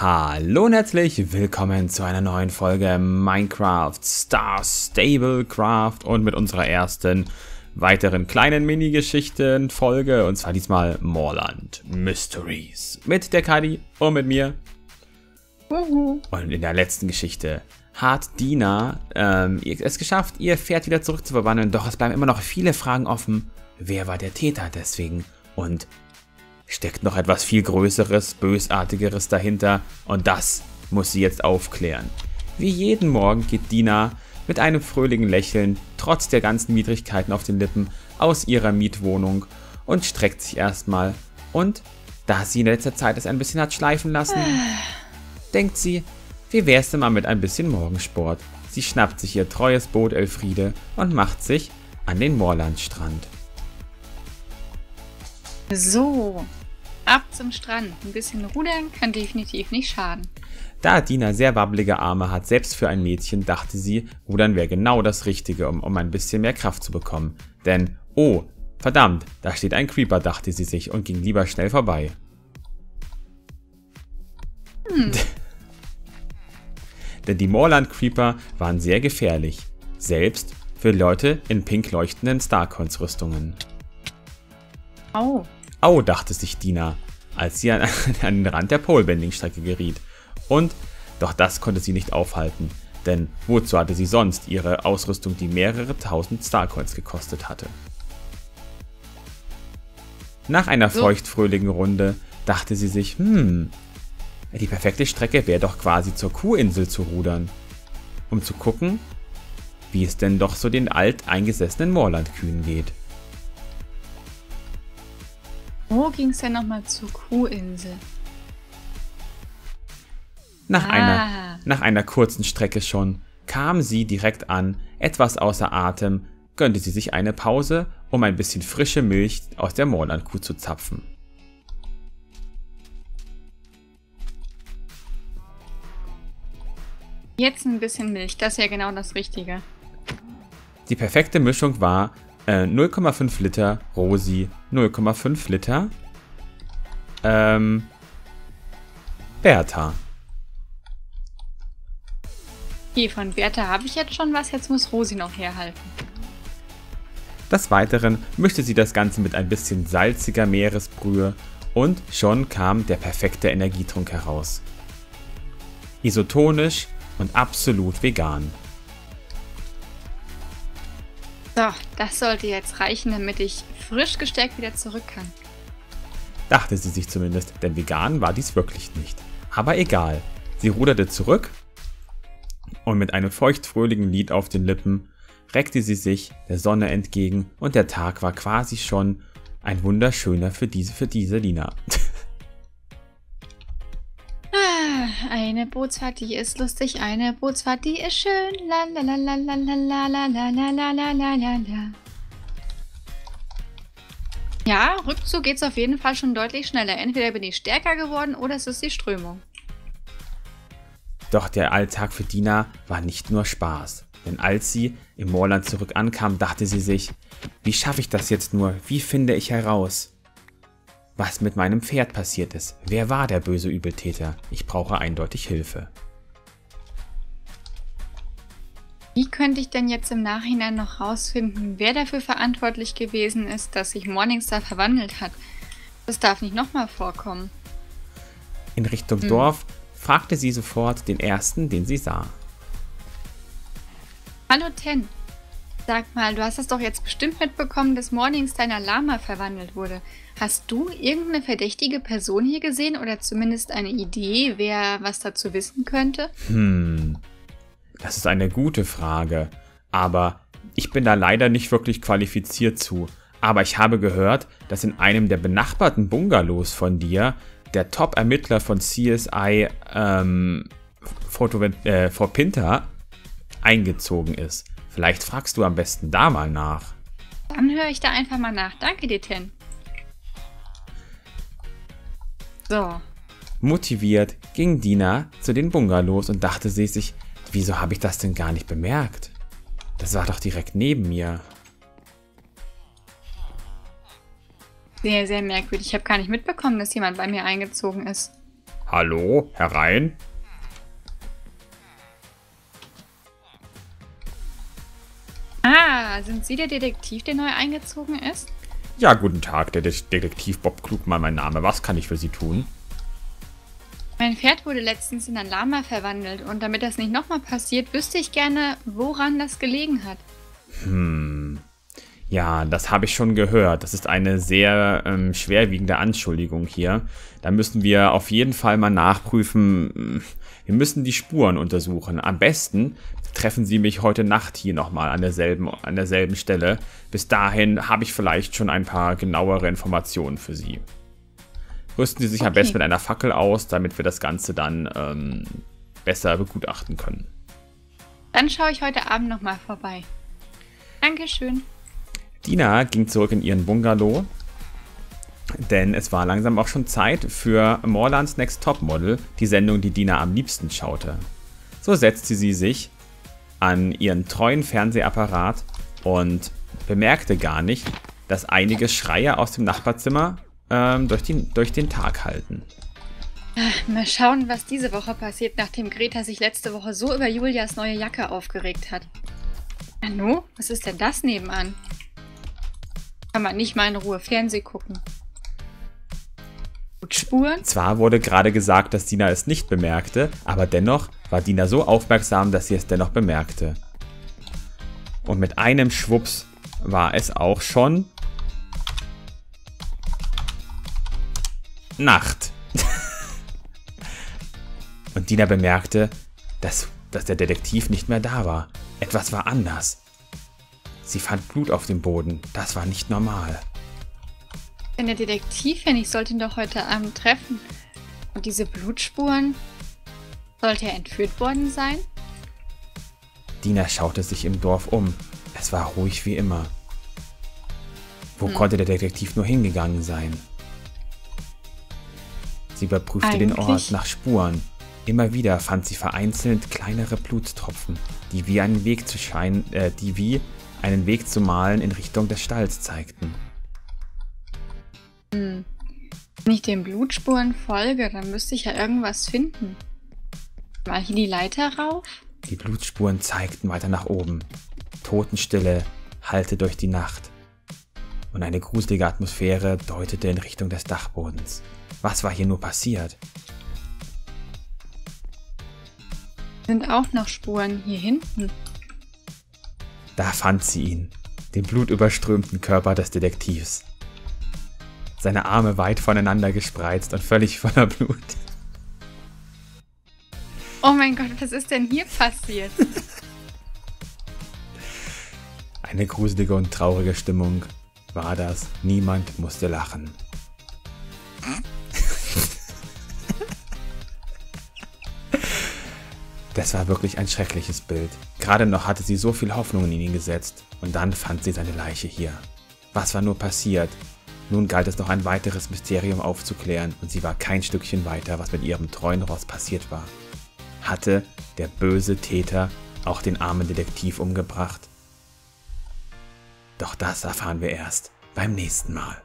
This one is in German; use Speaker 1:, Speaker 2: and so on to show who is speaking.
Speaker 1: Hallo und herzlich willkommen zu einer neuen Folge Minecraft Star Stable Craft und mit unserer ersten weiteren kleinen Mini-Geschichten-Folge und zwar diesmal Moorland Mysteries mit der Kadi und mit mir. Und in der letzten Geschichte hat Dina ähm, es geschafft, ihr Pferd wieder zurückzuverwandeln, doch es bleiben immer noch viele Fragen offen. Wer war der Täter deswegen? Und steckt noch etwas viel Größeres, Bösartigeres dahinter und das muss sie jetzt aufklären. Wie jeden Morgen geht Dina mit einem fröhlichen Lächeln, trotz der ganzen Widrigkeiten auf den Lippen, aus ihrer Mietwohnung und streckt sich erstmal. Und da sie in letzter Zeit es ein bisschen hat schleifen lassen, denkt sie, wie wär's denn mal mit ein bisschen Morgensport? Sie schnappt sich ihr treues Boot Elfriede und macht sich an den Moorlandstrand.
Speaker 2: So, ab zum Strand. Ein bisschen rudern kann definitiv nicht schaden.
Speaker 1: Da Dina sehr wabbelige Arme hat, selbst für ein Mädchen, dachte sie, Rudern wäre genau das Richtige, um, um ein bisschen mehr Kraft zu bekommen. Denn, oh, verdammt, da steht ein Creeper, dachte sie sich und ging lieber schnell vorbei.
Speaker 2: Hm.
Speaker 1: Denn die Moorland Creeper waren sehr gefährlich. Selbst für Leute in pink leuchtenden Starcoins-Rüstungen.
Speaker 2: Oh,
Speaker 1: Au, dachte sich Dina, als sie an, an den Rand der Polebending-Strecke geriet. Und, doch das konnte sie nicht aufhalten, denn wozu hatte sie sonst ihre Ausrüstung, die mehrere tausend Starcoins gekostet hatte? Nach einer feuchtfröhlichen Runde dachte sie sich, hm, die perfekte Strecke wäre doch quasi zur Kuhinsel zu rudern, um zu gucken, wie es denn doch so den alteingesessenen Moorlandkühen geht.
Speaker 2: Wo ging's denn nochmal zur Kuhinsel?
Speaker 1: Nach,
Speaker 2: Ah.
Speaker 1: einer, nach einer kurzen Strecke schon kam sie direkt an, etwas außer Atem, gönnte sie sich eine Pause, um ein bisschen frische Milch aus der Moorlandkuh zu zapfen.
Speaker 2: Jetzt ein bisschen Milch, das ist ja genau das Richtige.
Speaker 1: Die perfekte Mischung war äh, 0,5 Liter Rosi, 0,5 Liter ähm, Bertha.
Speaker 2: Hier, von Bertha habe ich jetzt schon was, jetzt muss Rosi noch herhalten.
Speaker 1: Des Weiteren mischte sie das Ganze mit ein bisschen salziger Meeresbrühe und schon kam der perfekte Energietrunk heraus. Isotonisch und absolut vegan.
Speaker 2: So, das sollte jetzt reichen, damit ich frisch gestärkt wieder zurück kann.
Speaker 1: Dachte sie sich zumindest, denn vegan war dies wirklich nicht. Aber egal, sie ruderte zurück und mit einem feuchtfröhlichen Lied auf den Lippen reckte sie sich der Sonne entgegen und der Tag war quasi schon ein wunderschöner für diese, für diese Lina.
Speaker 2: eine Bootsfahrt, die ist lustig, eine Bootsfahrt, die ist schön. La la la la la la la la la la la la la la. Ja, Rückzug geht's auf jeden Fall schon deutlich schneller. Entweder bin ich stärker geworden oder es ist die Strömung.
Speaker 1: Doch der Alltag für Dina war nicht nur Spaß. Denn als sie im Moorland zurück ankam, dachte sie sich, wie schaffe ich das jetzt nur? Wie finde ich heraus, was mit meinem Pferd passiert ist? Wer war der böse Übeltäter? Ich brauche eindeutig Hilfe.
Speaker 2: Wie könnte ich denn jetzt im Nachhinein noch rausfinden, wer dafür verantwortlich gewesen ist, dass sich Morningstar verwandelt hat? Das darf nicht nochmal vorkommen.
Speaker 1: In Richtung
Speaker 2: Hm.
Speaker 1: Dorf fragte sie sofort den ersten, den sie sah.
Speaker 2: Hallo Ten. Sag mal, du hast es doch jetzt bestimmt mitbekommen, dass Morningstar in Lama verwandelt wurde. Hast du irgendeine verdächtige Person hier gesehen oder zumindest eine Idee, wer was dazu wissen könnte?
Speaker 1: Hm, das ist eine gute Frage. Aber ich bin da leider nicht wirklich qualifiziert zu. Aber ich habe gehört, dass in einem der benachbarten Bungalows von dir der Top-Ermittler von CSI ähm, Foto, äh, Pinter eingezogen ist. Vielleicht fragst du am besten da mal nach.
Speaker 2: Dann höre ich da einfach mal nach. Danke dir, Ten. So,
Speaker 1: Motiviert ging Dina zu den Bungalows und dachte sie sich, wieso habe ich das denn gar nicht bemerkt? Das war doch direkt neben mir.
Speaker 2: sehr, sehr merkwürdig. Ich habe gar nicht mitbekommen, dass jemand bei mir eingezogen ist.
Speaker 1: Hallo, herein.
Speaker 2: Ah, sind Sie der Detektiv, der neu eingezogen ist?
Speaker 1: Ja, guten Tag, der Detektiv Bob Klugmann, mein Name. Was kann ich für Sie tun?
Speaker 2: Mein Pferd wurde letztens in ein Lama verwandelt und damit das nicht nochmal passiert, wüsste ich gerne, woran das gelegen hat.
Speaker 1: Hm. Ja, das habe ich schon gehört. Das ist eine sehr ähm, schwerwiegende Anschuldigung hier. Da müssen wir auf jeden Fall mal nachprüfen. Wir müssen die Spuren untersuchen. Am besten treffen Sie mich heute Nacht hier nochmal an derselben, an derselben Stelle. Bis dahin habe ich vielleicht schon ein paar genauere Informationen für Sie. Rüsten Sie sich okay. am besten mit einer Fackel aus, damit wir das Ganze dann ähm, besser begutachten können.
Speaker 2: Dann schaue ich heute Abend nochmal vorbei. Dankeschön.
Speaker 1: Dina ging zurück in ihren Bungalow, denn es war langsam auch schon Zeit für Morlands Next Top Model, die Sendung, die Dina am liebsten schaute. So setzte sie sich an ihren treuen Fernsehapparat und bemerkte gar nicht, dass einige Schreie aus dem Nachbarzimmer ähm, durch, die, durch den Tag halten.
Speaker 2: Ach, mal schauen, was diese Woche passiert, nachdem Greta sich letzte Woche so über Julias neue Jacke aufgeregt hat. Nanu, was ist denn das nebenan? Kann man nicht mal in Ruhe Fernseh gucken. Spuren?
Speaker 1: Zwar wurde gerade gesagt, dass Dina es nicht bemerkte, aber dennoch war Dina so aufmerksam, dass sie es dennoch bemerkte. Und mit einem Schwups war es auch schon Nacht. Und Dina bemerkte, dass, dass der Detektiv nicht mehr da war. Etwas war anders. Sie fand Blut auf dem Boden. Das war nicht normal.
Speaker 2: Wenn der Detektiv, wenn ich sollte ihn doch heute Abend treffen. Und diese Blutspuren, sollte er entführt worden sein?
Speaker 1: Dina schaute sich im Dorf um. Es war ruhig wie immer. Wo hm. konnte der Detektiv nur hingegangen sein? Sie überprüfte Eigentlich? den Ort nach Spuren. Immer wieder fand sie vereinzelt kleinere Blutstropfen, die wie einen Weg zu scheinen, äh, die wie einen Weg zu malen in Richtung des Stalls zeigten.
Speaker 2: Hm. Wenn ich den Blutspuren folge, dann müsste ich ja irgendwas finden. Mal hier die Leiter rauf?
Speaker 1: Die Blutspuren zeigten weiter nach oben. Totenstille hallte durch die Nacht. Und eine gruselige Atmosphäre deutete in Richtung des Dachbodens. Was war hier nur passiert?
Speaker 2: Sind auch noch Spuren hier hinten.
Speaker 1: Da fand sie ihn, den blutüberströmten Körper des Detektivs. Seine Arme weit voneinander gespreizt und völlig voller Blut.
Speaker 2: Oh mein Gott, was ist denn hier passiert?
Speaker 1: Eine gruselige und traurige Stimmung war das. Niemand musste lachen. Das war wirklich ein schreckliches Bild. Gerade noch hatte sie so viel Hoffnung in ihn gesetzt und dann fand sie seine Leiche hier. Was war nur passiert? Nun galt es noch ein weiteres Mysterium aufzuklären und sie war kein Stückchen weiter, was mit ihrem treuen Ross passiert war. Hatte der böse Täter auch den armen Detektiv umgebracht? Doch das erfahren wir erst beim nächsten Mal.